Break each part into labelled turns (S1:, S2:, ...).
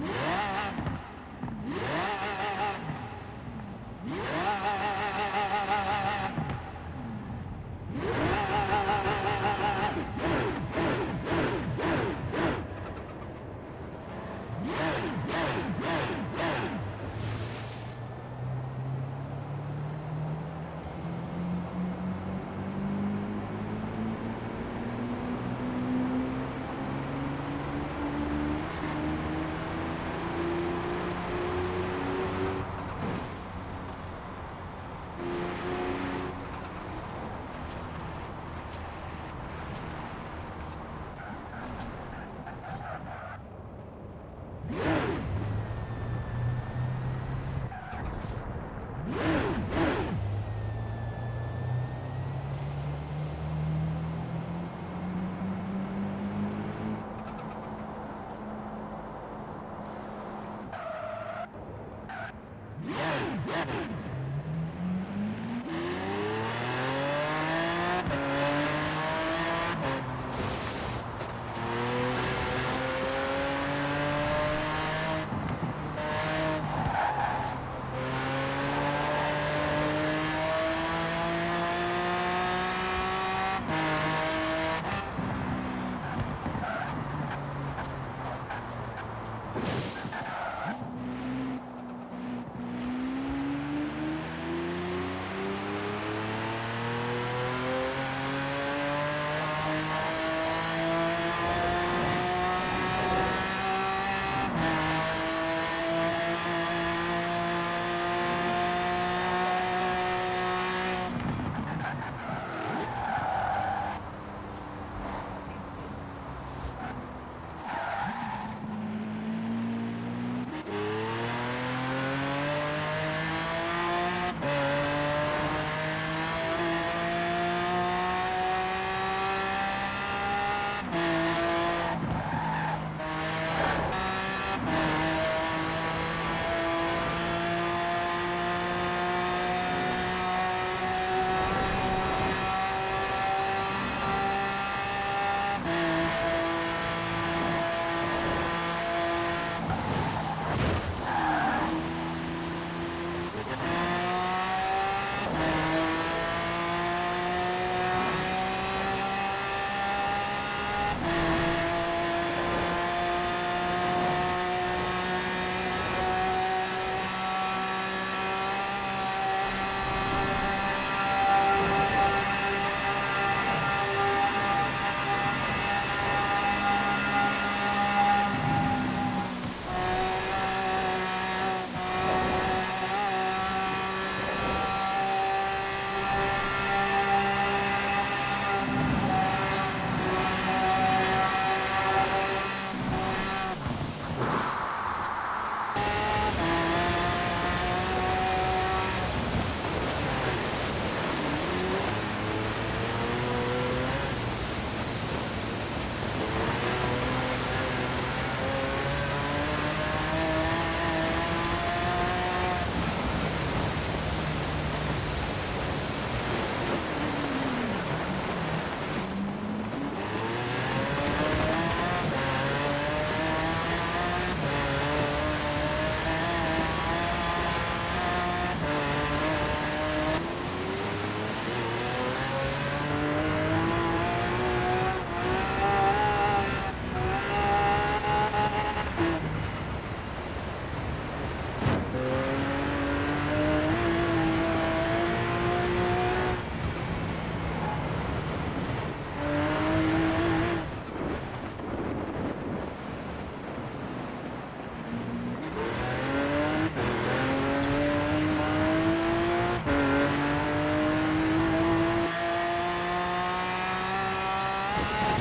S1: Yeah.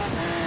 S1: Bye-bye.